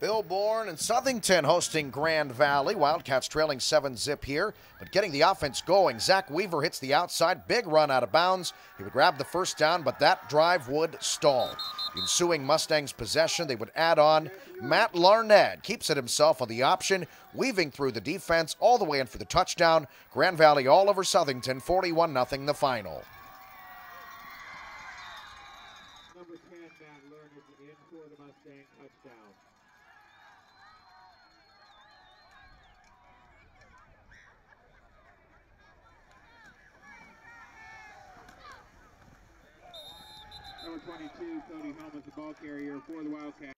Bill Bourne and Southington hosting Grand Valley. Wildcats trailing 7 zip here, but getting the offense going. Zach Weaver hits the outside, big run out of bounds. He would grab the first down, but that drive would stall. The ensuing Mustangs possession, they would add on. Matt Larned keeps it himself on the option, weaving through the defense all the way in for the touchdown. Grand Valley all over Southington, 41 0 the final. Number 10, Matt Learned in for the Mustang touchdown. Number 22, Cody Helmuth, the ball carrier for the Wildcats.